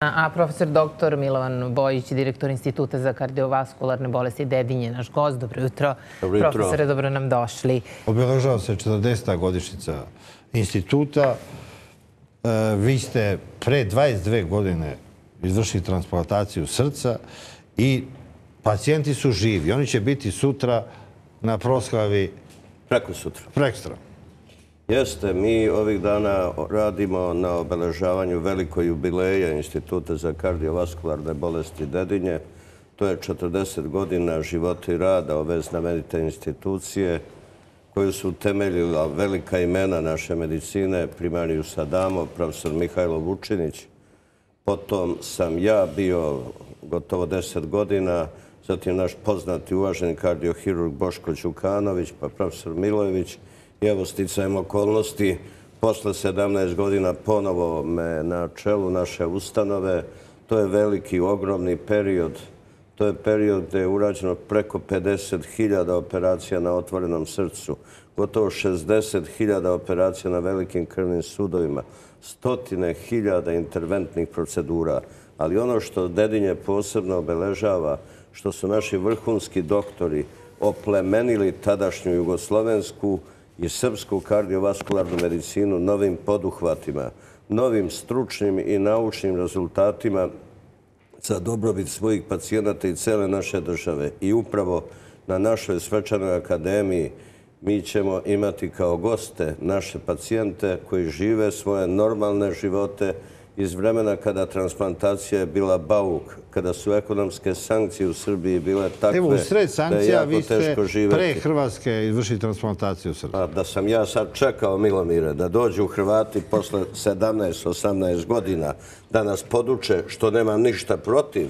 A profesor dr. Milovan Bojić, direktor Instituta za kardiovaskularne bolesti Dedinje, naš gost. Dobro jutro. Dobro jutro. Profesore, dobro nam došli. Obeležava se 40. godišnica instituta. E, vi ste pre 22 godine izvršili transplantaciju srca i pacijenti su živi. Oni će biti sutra na proslavi Preko sutra. prekstra. Jeste, mi ovih dana radimo na obeležavanju veliko jubileja Instituta za kardiovaskularne bolesti Dedinje. To je 40 godina života i rada ove znamenite institucije koju su temeljila velika imena naše medicine, primariju Sadamo, profesor Mihajlo Vučinić. Potom sam ja bio gotovo 10 godina, zatim naš poznati uvaženi kardiohirurg Boško Đukanović, pa profesor Milojević, I evo sticajem okolnosti, posle 17 godina ponovo me na čelu naše ustanove. To je veliki, ogromni period. To je period gde je urađeno preko 50.000 operacija na otvorenom srcu, gotovo 60.000 operacija na velikim krvnim sudovima, stotine hiljada interventnih procedura. Ali ono što Dedinje posebno obeležava, što su naši vrhunski doktori oplemenili tadašnju jugoslovensku i srpsku kardiovaskularnu medicinu novim poduhvatima, novim stručnim i naučnim rezultatima za dobrobit svojih pacijenata i cele naše države. I upravo na našoj svečanoj akademiji mi ćemo imati kao goste naše pacijente koji žive svoje normalne živote iz vremena kada transplantacija je bila bauk, kada su ekonomske sankcije u Srbiji bile takve Evo, u sred da je sankcija vi jako ste teško živeti. pre Hrvatske izvršili transplantaciju srca. A Da sam ja sad čekao, Milomire, da dođu Hrvati posle 17-18 godina da nas poduče, što nemam ništa protiv,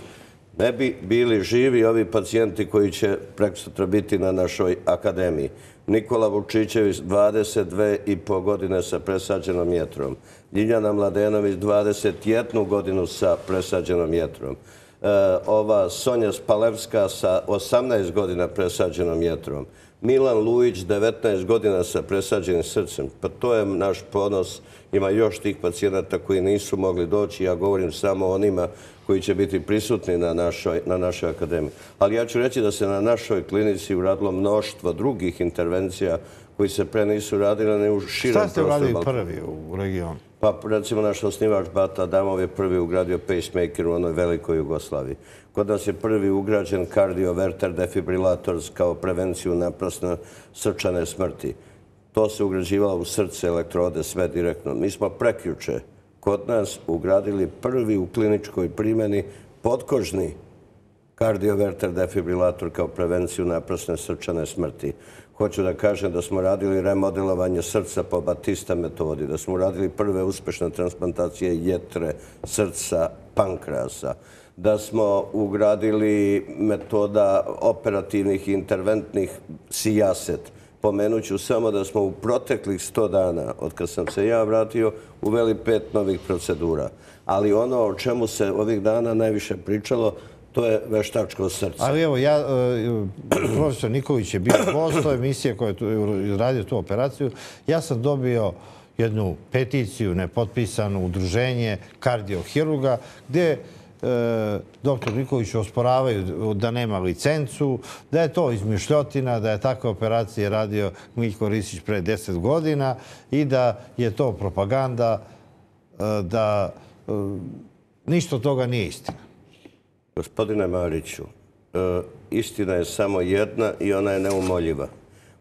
ne bi bili živi ovi pacijenti koji će preksutra biti na našoj akademiji. Nikola Vučićević, 22 i po godine sa presađenom jetrom. Ljiljana Mladenović, 21 godinu sa presađenom jetrom. E, ova Sonja Spalevska sa 18 godina presađenom jetrom. Milan Lujić, 19 godina sa presađenim srcem. Pa to je naš ponos. Ima još tih pacijenata koji nisu mogli doći. Ja govorim samo o onima koji će biti prisutni na našoj, na našoj akademiji. Ali ja ću reći da se na našoj klinici uradilo mnoštvo drugih intervencija koji se pre nisu radili ni u širem Šta ste prostoru uradili prvi u regionu? Pa recimo naš osnivač Bata Adamov je prvi ugradio pacemaker u onoj velikoj Jugoslaviji. Kod nas je prvi ugrađen kardioverter defibrilator kao prevenciju naprasno srčane smrti. To se ugrađivalo u srce, elektrode, sve direktno. Mi smo prekjuče kod nas ugradili prvi u kliničkoj primjeni podkožni kardioverter defibrilator kao prevenciju naprasne srčane smrti. Hoću da kažem da smo radili remodelovanje srca po Batista metodi, da smo radili prve uspešne transplantacije jetre, srca, pankrasa, da smo ugradili metoda operativnih i interventnih sijaset. Pomenuću samo da smo u proteklih 100 dana, od kad sam se ja vratio, uveli pet novih procedura. Ali ono o čemu se ovih dana najviše pričalo, to je veštačko srce. Ali evo, ja, e, profesor Niković je bio gost to emisije koja je izradio tu operaciju. Ja sam dobio jednu peticiju, nepotpisanu udruženje kardiohirurga, gdje e, doktor Niković osporavaju da nema licencu, da je to izmišljotina, da je takve operacije radio Miljko Risić pre 10 godina i da je to propaganda, e, da e, ništa od toga nije istina. Gospodine Mariću, e, istina je samo jedna i ona je neumoljiva.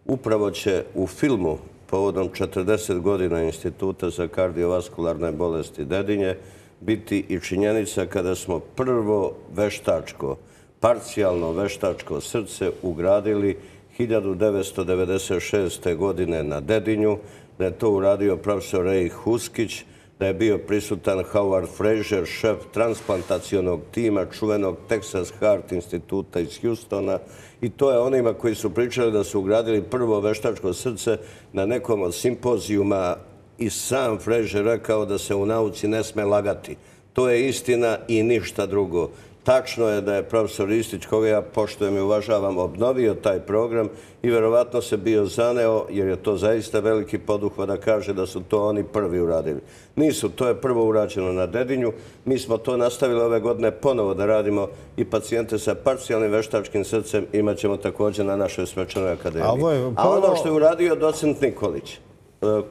Upravo će u filmu povodom 40 godina Instituta za kardiovaskularne bolesti Dedinje biti i činjenica kada smo prvo veštačko, parcijalno veštačko srce ugradili 1996. godine na Dedinju, da je to uradio profesor Rej Huskić, da je bio prisutan Howard Frazier, šef transplantacionog tima čuvenog Texas Heart instituta iz Houstona. I to je onima koji su pričali da su ugradili prvo veštačko srce na nekom od simpozijuma i sam Frazier rekao da se u nauci ne sme lagati. To je istina i ništa drugo. Tačno je da je profesor Ristić, koga ja poštojem i uvažavam, obnovio taj program i verovatno se bio zaneo, jer je to zaista veliki poduhva da kaže da su to oni prvi uradili. Nisu, to je prvo urađeno na Dedinju. Mi smo to nastavili ove godine ponovo da radimo i pacijente sa parcijalnim veštačkim srcem imat ćemo također na našoj svečanoj akademiji. A ono što je uradio docent Nikolić, e,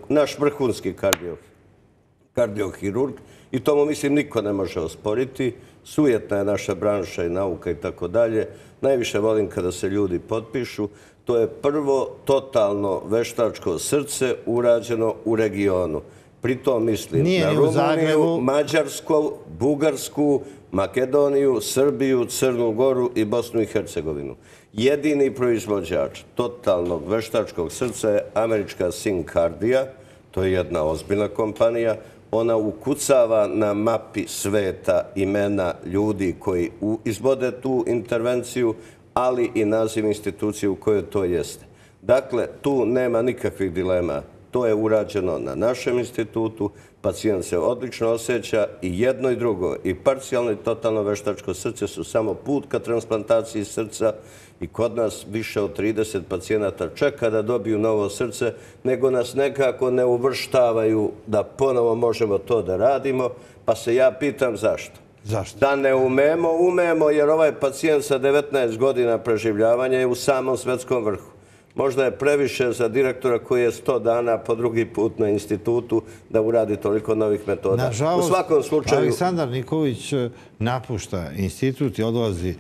naš vrhunski kardiohirurg, i tomu mislim niko ne može osporiti, sujetna je naša branša i nauka i tako dalje. Najviše volim kada se ljudi potpišu. To je prvo totalno veštačko srce urađeno u regionu. Pritom mislim na Rumuniju, Mađarsku, Bugarsku, Makedoniju, Srbiju, Crnu Goru i Bosnu i Hercegovinu. Jedini proizvođač totalnog veštačkog srca je američka Syncardija, to je jedna ozbiljna kompanija, ona ukucava na mapi sveta imena ljudi koji izvode tu intervenciju, ali i naziv institucije u kojoj to jeste. Dakle, tu nema nikakvih dilema. To je urađeno na našem institutu, pacijent se odlično osjeća i jedno i drugo, i parcijalno i totalno veštačko srce su samo put ka transplantaciji srca i kod nas više od 30 pacijenata čeka da dobiju novo srce, nego nas nekako ne uvrštavaju da ponovo možemo to da radimo, pa se ja pitam zašto. Zašto? Da ne umemo, umemo, jer ovaj pacijent sa 19 godina preživljavanja je u samom svetskom vrhu. Možda je previše za direktora koji je 100 dana po drugi put na institutu da uradi toliko novih metoda. Nažalost, Aleksandar Nikolić eh, napušta institut i odlazi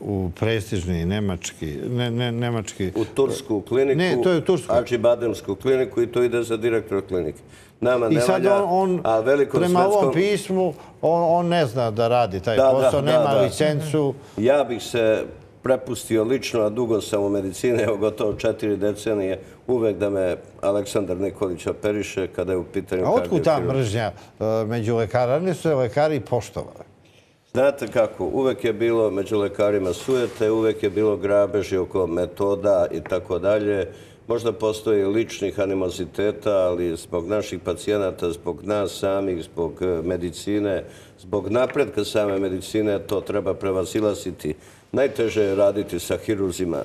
u prestižni nemački... nemački u tursku kliniku. Ne, to je u tursku. Bademsku kliniku i to ide za direktora klinike. Nama I sad on, prema ovom pismu, on ne zna da radi taj posao, nema licencu. Ja bih se prepustio lično, a dugo sam u medicini, evo gotovo četiri decenije, uvek da me Aleksandar Nikolić operiše kada je u pitanju... A otkud ta mržnja e, među lekara? Ne su lekari poštovali? Znate kako, uvek je bilo među lekarima sujete, uvek je bilo grabeži oko metoda i tako dalje. Možda postoji ličnih animoziteta, ali zbog naših pacijenata, zbog nas samih, zbog e, medicine, zbog napredka same medicine, to treba prevazilasiti. Najteže je raditi sa hiruzima.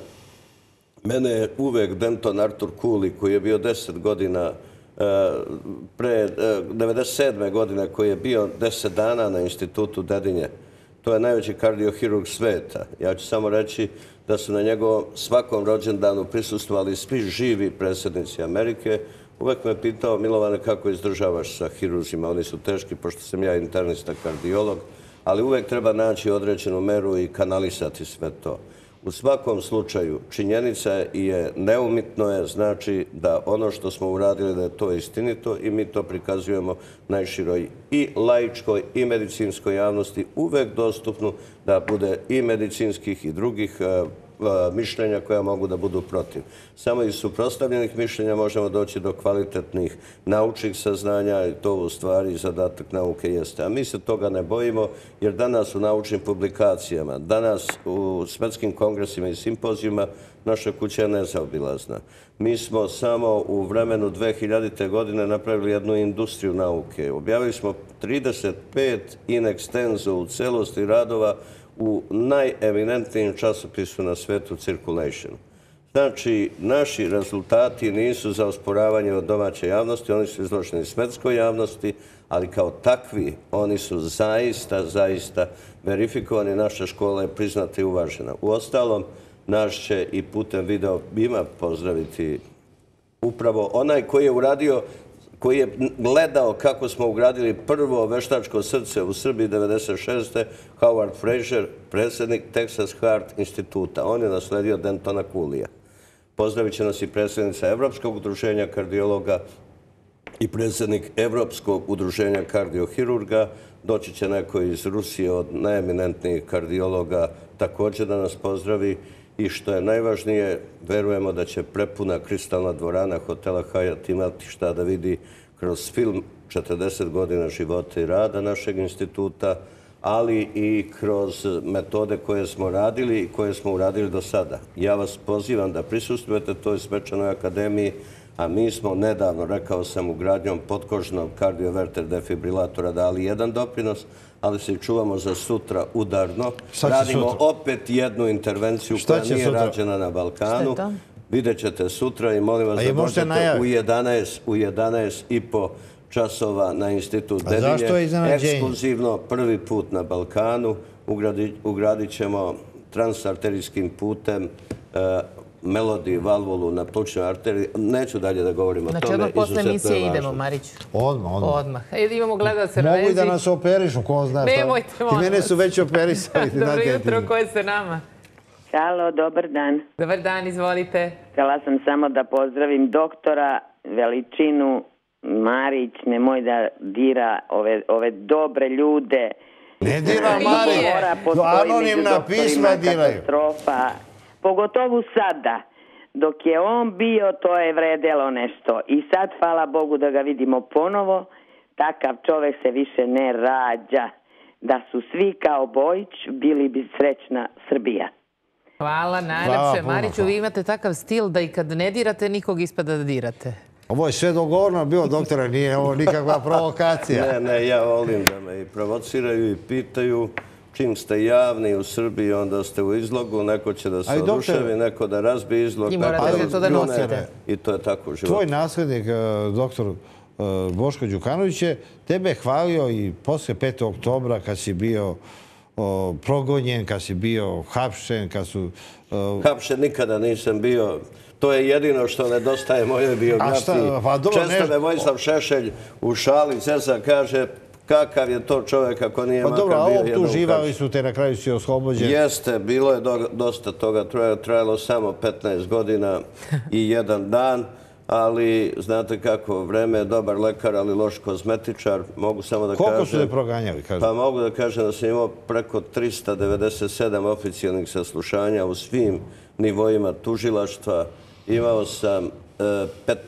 Mene je uvek Denton Artur Kuli, koji je bio deset godina pre eh, 97. Godine koji je bio 10 dana na institutu Dedinje. To je najveći kardiohirurg sveta. Ja ću samo reći da su na njegovom svakom rođendanu prisustovali svi živi predsjednici Amerike. Uvek me pitao, Milovane, kako izdržavaš sa hiruzima? Oni su teški, pošto sam ja internista kardiolog, ali uvek treba naći određenu meru i kanalisati sve to. U svakom slučaju, činjenica je neumitno je, znači da ono što smo uradili da je to istinito i mi to prikazujemo najširoj i laičkoj i medicinskoj javnosti uvek dostupnu da bude i medicinskih i drugih e, E, mišljenja koja mogu da budu protiv. Samo iz suprostavljenih mišljenja možemo doći do kvalitetnih naučnih saznanja i to u stvari zadatak nauke jeste. A mi se toga ne bojimo jer danas u naučnim publikacijama, danas u svetskim kongresima i simpozijima naša kuća je nezaobilazna. Mi smo samo u vremenu 2000. godine napravili jednu industriju nauke. Objavili smo 35 in extenso u celosti radova u najeminentnijem časopisu na svetu Circulation. Znači, naši rezultati nisu za osporavanje od domaće javnosti, oni su izloženi svetskoj javnosti, ali kao takvi oni su zaista, zaista verifikovani. Naša škola je priznata i uvažena. U ostalom, naš će i putem video bima pozdraviti upravo onaj koji je uradio koji je gledao kako smo ugradili prvo veštačko srce u Srbiji 1996. Howard Fraser, predsjednik Texas Heart instituta. On je nasledio Dentona Kulija. Pozdravit će nas i predsjednica Evropskog udruženja kardiologa i predsjednik Evropskog udruženja kardiohirurga. Doći će neko iz Rusije od najeminentnijih kardiologa također da nas pozdravi i što je najvažnije, verujemo da će prepuna kristalna dvorana hotela Hayat imati šta da vidi kroz film 40 godina života i rada našeg instituta, ali i kroz metode koje smo radili i koje smo uradili do sada. Ja vas pozivam da prisustujete toj svečanoj akademiji, a mi smo nedavno, rekao sam, ugradnjom podkožnog kardioverter defibrilatora dali jedan doprinos, ali se čuvamo za sutra udarno. Radimo sutra? opet jednu intervenciju koja nije sutra? rađena na Balkanu. Vidjet ćete sutra i molim vas da možete dođete u 11, u 11 i po časova na institut Dedinje. zašto je iznenađenje? Ekskluzivno prvi put na Balkanu. Ugradi- Ugradit ćemo transarterijskim putem e, melodiju, valvulu na plućnoj arteriji. Neću dalje da govorim o Znači, tome. odmah posle emisije idemo, Mariću. Odmah, odmah. Odmah. E, imamo gledalce na vezi. Mogu i da nas operišu, ko zna šta. Nemojte, I molim mene vas. su već operisali. Dobro jutro, ko je sa nama? Halo, dobar dan. Dobar dan, izvolite. Htjela sam samo da pozdravim doktora Veličinu Marić, nemoj da dira ove, ove dobre ljude. Ne dira Nije. Mari. Mora Do postoji među anonimna pisma diraju. katastrofa. Pogotovo sada. Dok je on bio, to je vredelo nešto. I sad, hvala Bogu da ga vidimo ponovo, takav čovek se više ne rađa. Da su svi kao Bojić, bili bi srećna Srbija. Hvala, najlepše. Mariću, vi imate takav stil da i kad ne dirate, nikog ispada da dirate. Ovo je sve dogovorno bilo, doktore, nije ovo nikakva provokacija. Ne, ne, ja volim da me i provociraju i pitaju čim ste javni u Srbiji, onda ste u izlogu, neko će da se Ali, oduševi, neko da razbi izlog. I morate neko to da nosite. I to je tako u životu. Tvoj naslednik, e, doktor e, Boško Đukanović je tebe hvalio i posle 5. oktobra kad si bio o, progonjen, kad si bio hapšen, kad su... e, Hapšen nikada nisam bio. To je jedino što nedostaje mojoj biografiji. pa Često me Vojislav Šešelj u šali Ceza kaže kakav je to čovjek ako nije Pa makar dobro, a bio ovo jednom optuživali hapšen. su te, na kraju si oslobođen. Jeste, bilo je do- dosta toga, trajalo, samo 15 godina i jedan dan, ali znate kako, vreme je dobar lekar, ali loš kozmetičar. Mogu samo da Koliko kažem... su te proganjali, kažem? Pa mogu da kažem da sam imao preko 397 oficijalnih saslušanja u svim nivoima tužilaštva. Imao sam e,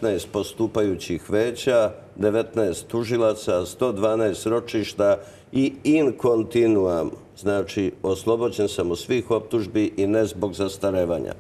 15 postupajućih veća, 19 tužilaca, 112 ročišta i in continuam. Znači, oslobođen sam od svih optužbi i ne zbog zastarevanja.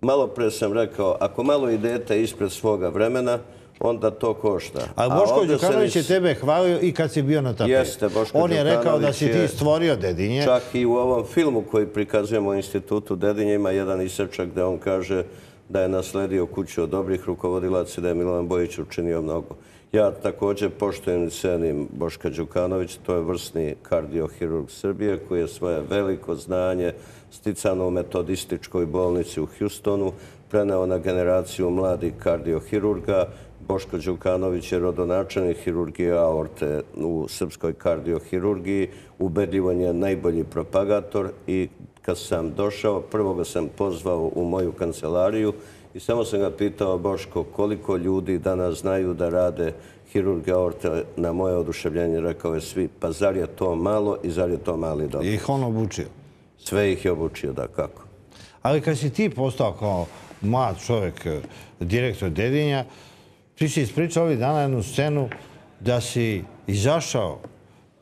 Malo pre sam rekao, ako malo idete ispred svoga vremena, onda to košta. Ali A Boško Đukanović je tebe hvalio i kad si bio na tapetu. Jeste, Boško On je rekao da Đukanović si ti je- stvorio Dedinje. Čak i u ovom filmu koji prikazujemo u institutu Dedinje ima jedan isečak gde on kaže da je nasledio kuću od dobrih rukovodilaca i da je Milan Bojić učinio mnogo. Ja također poštujem i cenim Boška Đukanović, to je vrsni kardiohirurg Srbije koji je svoje veliko znanje sticano u metodističkoj bolnici u Hjustonu preneo na generaciju mladih kardiohirurga. Boško Đukanović je rodonačelnik hirurgije aorte u srpskoj kardiohirurgiji. Ubedljivo je najbolji propagator i kad sam došao, prvo ga sam pozvao u moju kancelariju i samo sam ga pitao, Boško, koliko ljudi danas znaju da rade hirurgije aorte na moje oduševljenje, rekao je svi, pa zar je to malo i zar je to mali dobro? I ih on obučio. Sve ih je obučio, da, kako? Ali kad si ti postao kao mlad čovjek, eh, direktor Dedinja, ti si ispričao ovih dana jednu scenu da si izašao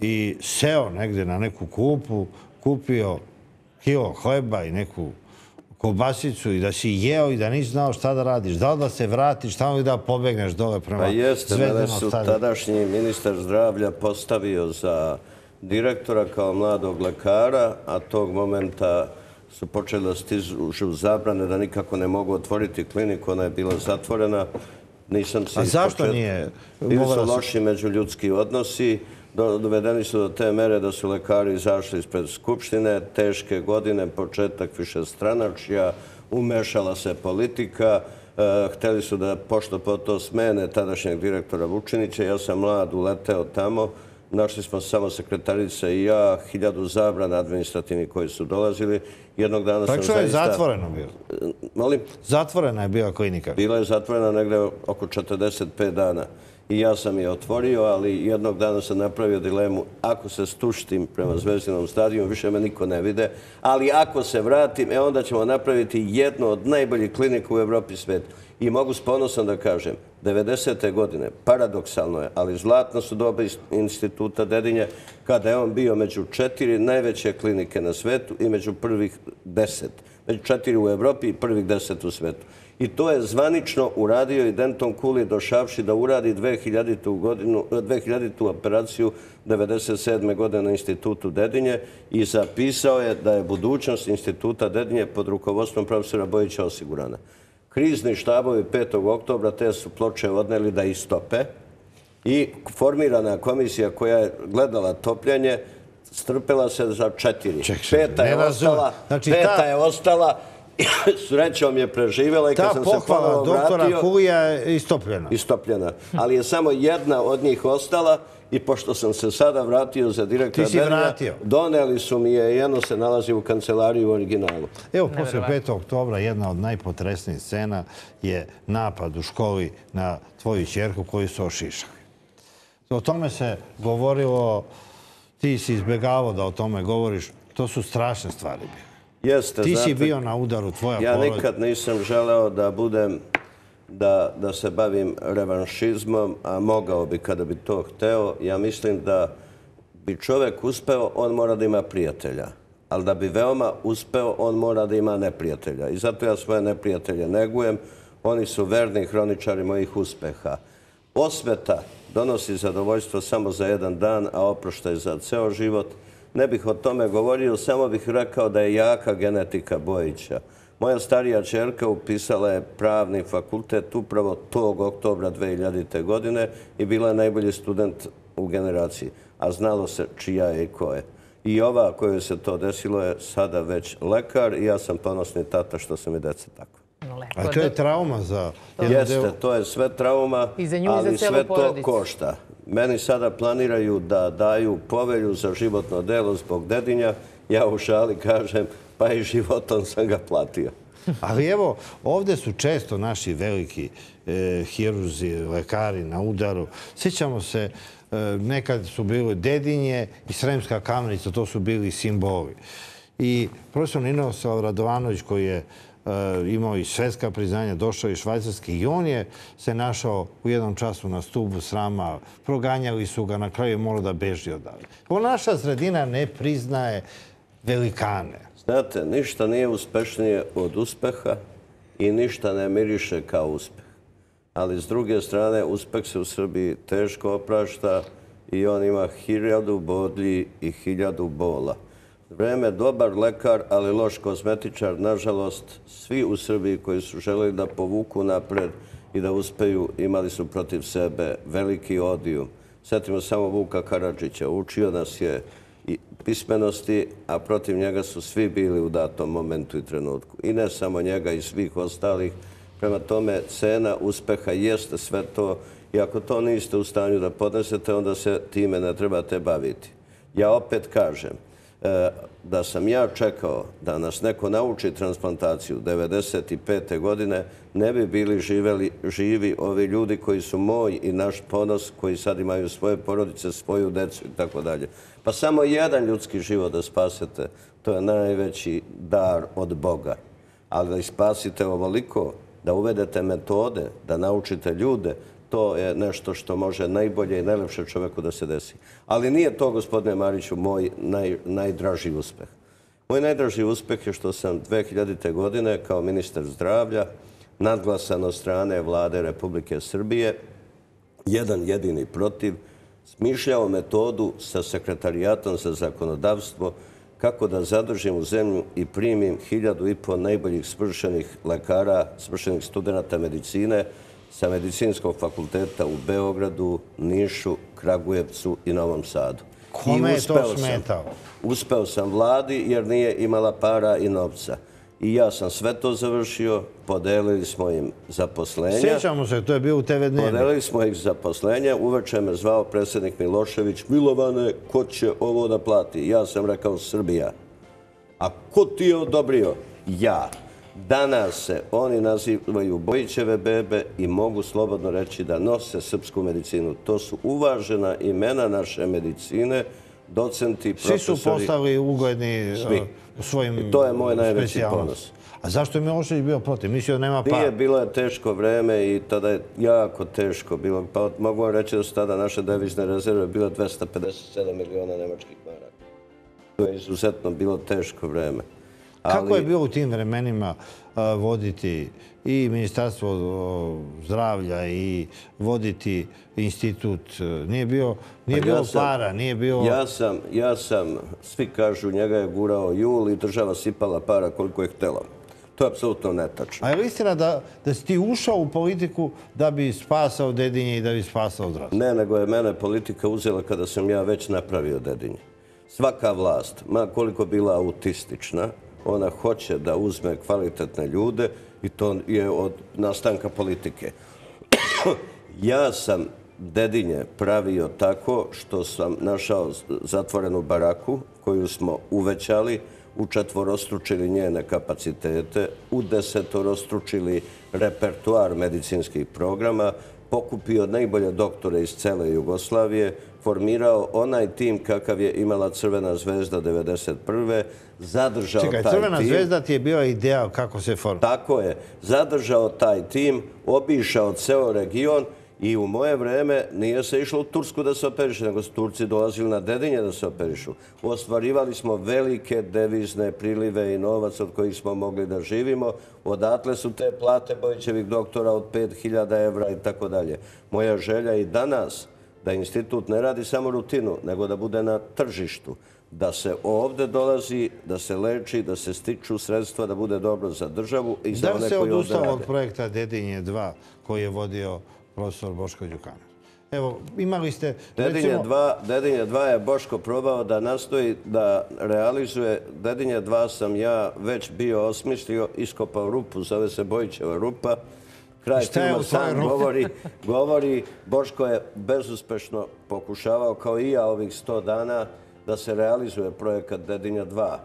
i seo negde na neku kupu, kupio kilo hleba i neku kobasicu i da si jeo i da nisi znao šta da radiš. Da li da se vratiš tamo i da pobegneš dole prema Pa jeste, mene Zvezdanom su stadionu? tadašnji ministar zdravlja postavio za direktora kao mladog lekara, a tog momenta su počeli da stižu zabrane da nikako ne mogu otvoriti kliniku, ona je bila zatvorena. Nisam se A zašto nije Bili su loši međuljudski odnosi, dovedeni su do te mere da su lekari izašli ispred Skupštine, teške godine, početak više stranačja, umešala se politika, e, hteli su da pošto po to smene tadašnjeg direktora Vučinića, ja sam mlad uleteo tamo, našli smo samo sekretarica i ja, hiljadu zabrana administrativnih koji su dolazili. Jednog dana sam Praktično je zaista... zatvoreno bilo. Molim? Zatvorena je bila klinika. Bila je zatvorena negde oko 45 dana. I ja sam je otvorio, ali jednog dana sam napravio dilemu. Ako se stuštim prema Zvezdinom stadionu, više me niko ne vide. Ali ako se vratim, e onda ćemo napraviti jednu od najboljih klinika u Evropi i svijetu. I mogu s ponosom da kažem, 90. godine, paradoksalno je, ali zlatno su doba instituta Dedinje, kada je on bio među četiri najveće klinike na svetu i među prvih deset među četiri u Evropi i prvih deset u svetu. I to je zvanično uradio i Denton Cooley došavši da uradi 2000. godinu, 2000. operaciju 1997. godine na institutu Dedinje i zapisao je da je budućnost instituta Dedinje pod rukovodstvom profesora Bojića osigurana. Krizni štabovi 5. oktobra te su ploče odneli da istope i formirana komisija koja je gledala topljenje strpela se za četiri. Peta je ostala, Znači, peta ta- je ostala, srećom je preživjela i kad Ta sam se pohvala ponovo doktora vratio, Kulija je istopljena. istopljena. Ali je samo jedna od njih ostala i pošto sam se sada vratio za direktora Ti si vratio. doneli su mi je i jedno se nalazi u kancelariji u originalu. Evo, posle 5. oktobra jedna od najpotresnijih scena je napad u školi na tvoju čerku koju su ošišali. O tome se govorilo, ti si izbjegavao da o tome govoriš, to su strašne stvari bile. Jeste, Ti si bio na udaru, tvoja Ja porodica. nikad nisam želeo da budem, da, da se bavim revanšizmom, a mogao bi kada bi to hteo. Ja mislim da bi čovek uspeo, on mora da ima prijatelja. Ali da bi veoma uspeo, on mora da ima neprijatelja. I zato ja svoje neprijatelje negujem. Oni su verni hroničari mojih uspeha. Osveta donosi zadovoljstvo samo za jedan dan, a oproštaj za ceo život. Ne bih o tome govorio, samo bih rekao da je jaka genetika Bojića. Moja starija čerka upisala je pravni fakultet upravo tog oktobra 2000. godine i bila je najbolji student u generaciji, a znalo se čija je i ko je. I ova kojoj se to desilo je sada već lekar i ja sam ponosni tata što su mi deca tako. Lepo A to je trauma za Jeste, to je sve trauma, I za nju i za ali sve to porodicu. košta. Meni sada planiraju da daju povelju za životno delo zbog dedinja. Ja u šali kažem, pa i životom sam ga platio. Ali evo, ovdje su često naši veliki e, hirurzi, lekari na udaru. Sjećamo se, e, nekad su bili Dedinje i Sremska kamnica, to su bili simboli. I profesor Ninoslav Radovanović, koji je Eh, imao i svetska priznanja, došao i švajcarski i on je se našao u jednom času na stubu srama, proganjali su ga, na kraju je morao da beži odavde. Ovo naša sredina ne priznaje velikane. Znate, ništa nije uspešnije od uspeha i ništa ne miriše kao uspeh. Ali s druge strane, uspeh se u Srbiji teško oprašta i on ima hiljadu bodlji i hiljadu bola. Vreme dobar lekar, ali loš kozmetičar. Nažalost, svi u Srbiji koji su želeli da povuku napred i da uspeju, imali su protiv sebe veliki odijum. Sjetimo samo Vuka Karadžića. Učio nas je i pismenosti, a protiv njega su svi bili u datom momentu i trenutku. I ne samo njega, i svih ostalih. Prema tome, cena uspeha jeste sve to. I ako to niste u stanju da podnesete, onda se time ne trebate baviti. Ja opet kažem, E, da sam ja čekao da nas neko nauči transplantaciju 95. godine, ne bi bili živeli, živi ovi ljudi koji su moj i naš ponos, koji sad imaju svoje porodice, svoju decu i tako dalje. Pa samo jedan ljudski život da spasete, to je najveći dar od Boga. Ali da ih spasite ovoliko, da uvedete metode, da naučite ljude, to je nešto što može najbolje i najlepše čoveku da se desi. Ali nije to, gospodine Mariću, moj naj, najdraži uspeh. Moj najdraži uspeh je što sam 2000. godine kao ministar zdravlja nadglasan od strane vlade Republike Srbije, jedan jedini protiv, smišljao metodu sa sekretarijatom za zakonodavstvo kako da zadržim u zemlju i primim hiljadu i po najboljih svršenih lekara, svršenih studenta medicine sa medicinskog fakulteta u Beogradu, Nišu, Kragujevcu i Novom Sadu. Kome je to sam. smetao? Uspeo sam vladi jer nije imala para i novca. I ja sam sve to završio, podelili smo im zaposlenja. Sjećamo se, to je bio u TV Dnevnik. Podelili smo ih zaposlenja. Uveče me zvao predsjednik Milošević. Milovane, ko će ovo da plati? Ja sam rekao Srbija. A ko ti je odobrio? Ja. Danas se oni nazivaju Bojićeve bebe i mogu slobodno reći da nose srpsku medicinu. To su uvažena imena naše medicine, docenti, Svi profesori. su postali ugledni Svi. uh, u svojim I to je moj najveći specijalnostima. ponos. A zašto je Milošević bio protiv? Mislio da nema pa. Nije, bilo je teško vreme i tada je jako teško bilo. Pa mogu vam reći da su tada naše devizne rezerve bile 257 miliona nemačkih maraka. To je izuzetno bilo teško vreme. Kako je bilo u tim vremenima voditi i Ministarstvo zdravlja i voditi institut? Nije bilo pa para, nije bilo... Ja sam, svi kažu, njega je gurao jul i država sipala para koliko je htjela. To je apsolutno netačno. A je li istina da si ti ušao u politiku da bi spasao dedinje i da bi spasao zdravstvo? Ne, nego je mene politika uzela kada sam ja već napravio dedinje. Svaka vlast, ma koliko bila autistična, ona hoće da uzme kvalitetne ljude i to je od nastanka politike. Ja sam dedinje pravio tako što sam našao zatvorenu baraku koju smo uvećali, u četvorostručili njene kapacitete, u repertuar medicinskih programa, pokupio najbolje doktore iz cele Jugoslavije, formirao onaj tim kakav je imala Crvena zvezda 1991. Zadržao taj tim... Čekaj, Crvena zvezda ti je bio ideal kako se formira. Tako je. Zadržao taj tim, obišao ceo region I u moje vreme nije se išlo u Tursku da se operiše, nego su Turci dolazili na dedinje da se operišu. Ostvarivali smo velike devizne prilive i novac od kojih smo mogli da živimo. Odatle su te plate Bojićevih doktora od 5000 evra i tako dalje. Moja želja i danas da institut ne radi samo rutinu, nego da bude na tržištu. Da se ovde dolazi, da se leči, da se stiču sredstva, da bude dobro za državu i za one koji ovde rade. Da se odustao od projekta Dedinje 2 koji je vodio profesor Boško Đukanović. Evo, imali ste... Dedinje 2 je Boško probao da nastoji da realizuje. Dedinje 2 sam ja već bio osmislio, iskopao rupu, zove se Bojićeva rupa. Kraj filma sam govori, govori, Boško je bezuspešno pokušavao, kao i ja ovih sto dana, da se realizuje projekat Dedinja 2.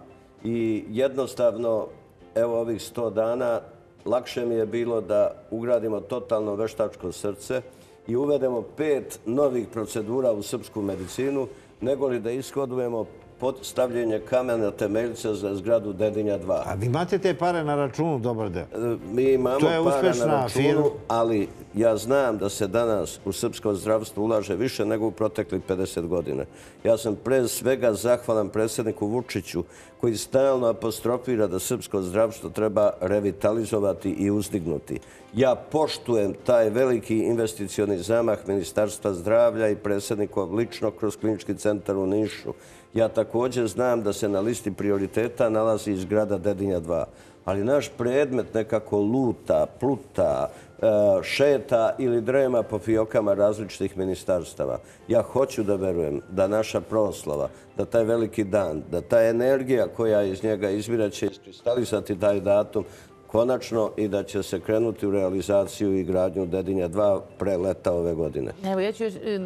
I jednostavno, evo ovih sto dana, lakše mi je bilo da ugradimo totalno veštačko srce i uvedemo pet novih procedura u srpsku medicinu, nego li da ishodujemo podstavljenje kamena temeljca za zgradu Dedinja 2. A vi imate te pare na računu, dobar deo? E, mi imamo pare na računu, ali ja znam da se danas u srpsko zdravstvo ulaže više nego u proteklih 50 godina. Ja sam pre svega zahvalan predsjedniku Vučiću koji stalno apostrofira da srpsko zdravstvo treba revitalizovati i uzdignuti. Ja poštujem taj veliki investicioni zamah Ministarstva zdravlja i predsjednikov lično kroz klinički centar u Nišu. Ja također znam da se na listi prioriteta nalazi zgrada Dedinja 2. Ali naš predmet nekako luta, pluta, e, šeta ili drema po fiokama različitih ministarstava. Ja hoću da verujem da naša proslava, da taj veliki dan, da ta energija koja iz njega izvira će iskristalisati taj datum konačno i da će se krenuti u realizaciju i gradnju Dedinja 2 pre leta ove godine. Evo, ja ću još e,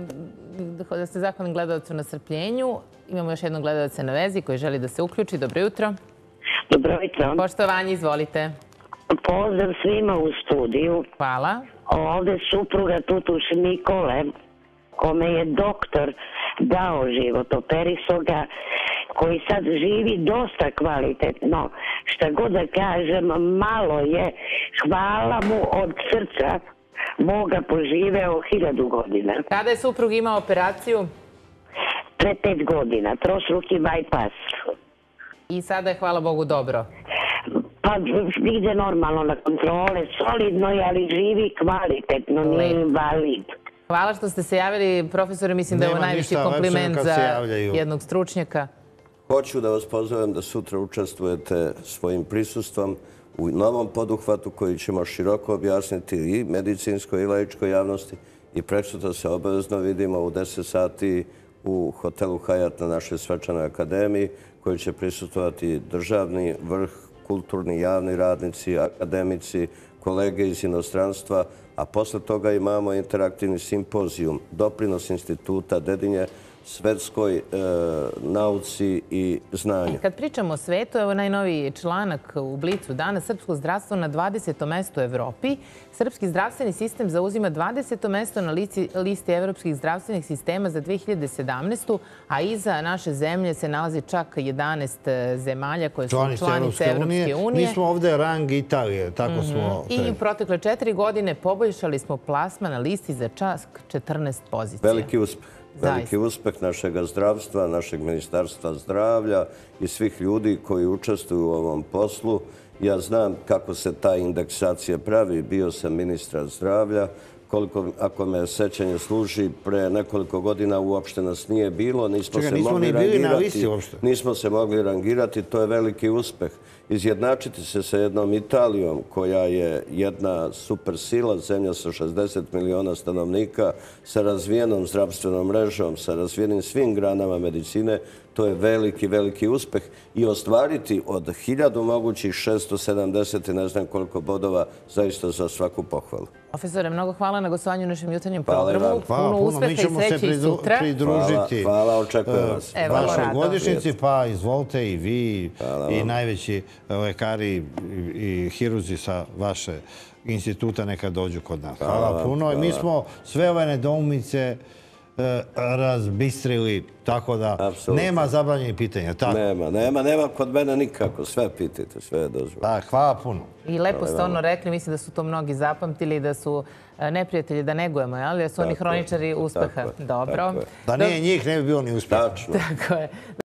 da se zahvalim gledalcu na srpljenju. Imamo još jednog gledalca na vezi koji želi da se uključi. Dobro jutro. Dobro jutro. Poštovanje, izvolite. Pozdrav svima u studiju. Hvala. Ovde supruga Tutuš Nikole, kome je doktor dao život, operiso ga, koji sad živi dosta kvalitetno. Šta god da kažem, malo je. Hvala mu od srca. Boga poživeo hiljadu godina. Kada je suprug imao operaciju? Pre pet godina. Trošruki bypass. I sada je, hvala Bogu, dobro? Pa ide normalno na kontrole. Solidno je, ali živi kvalitetno. Nije invalid. Hvala što ste se javili, profesore. Mislim da je ovo najviši kompliment za jednog stručnjaka. Hoću da vas pozovem da sutra učestvujete svojim prisustvom u novom poduhvatu koji ćemo široko objasniti i medicinskoj i laičkoj javnosti i prečuta se obavezno vidimo u 10 sati u hotelu Hayat na našoj svečanoj akademiji koji će prisutovati državni vrh, kulturni, javni radnici, akademici, kolege iz inostranstva, a posle toga imamo interaktivni simpozijum, doprinos instituta Dedinje, svetskoj e, nauci i znanju. Kad pričamo o svetu, evo najnoviji članak u Blicu dana, Srpsko zdravstvo na 20. mesto u Evropi. Srpski zdravstveni sistem zauzima 20. mesto na listi evropskih zdravstvenih sistema za 2017. A iza naše zemlje se nalazi čak 11 e, zemalja koje su članice Evropske unije. Mi smo ovde rang Italije, tako smo... I u protekle četiri godine poboljšali smo plasma na listi za čak 14 pozicija. Veliki uspeh Veliki uspeh našeg zdravstva, našeg ministarstva zdravlja i svih ljudi koji učestvuju u ovom poslu. Ja znam kako se ta indeksacija pravi. Bio sam ministra zdravlja. Koliko, ako me sećanje služi, pre nekoliko godina uopšte nas nije bilo. Nismo Čekaj, se nismo mogli ni bili na rangirati. listi uopšte. Nismo se mogli rangirati. To je veliki uspeh. Izjednačiti se sa jednom Italijom koja je jedna super sila, zemlja sa 60 miliona stanovnika, sa razvijenom zdravstvenom mrežom, sa razvijenim svim granama medicine, to je veliki, veliki uspeh. I ostvariti od hiljadu mogućih 670 i ne znam koliko bodova zaista za svaku pohvalu. Profesore, mnogo hvala na gostovanju u našem jutarnjem Hvala i programu. Hvala Puno uspeha i ćemo se sreće i pridru- sutra. pridružiti. Hvala, hvala, očekujem vas. Vašoj rado. godišnjici, pa izvolite i vi i najveći lekari i hiruzi sa vaše instituta neka dođu kod nas. Hvala puno. I mi smo sve ove nedoumice e, razbistrili, tako da nema zabranjenih pitanja. Tako. Nema, nema, nema kod mene nikako. Sve pitajte, sve je dozvoljeno. Da, hvala puno. I lepo ste ono rekli, mislim da su to mnogi zapamtili, da su e, neprijatelji da negujemo, jel? Jer su oni Tako hroničari uspeha. tako Dobro. tako. Da nije njih, ne bi bilo ni uspjeha. Tačno. Tako je.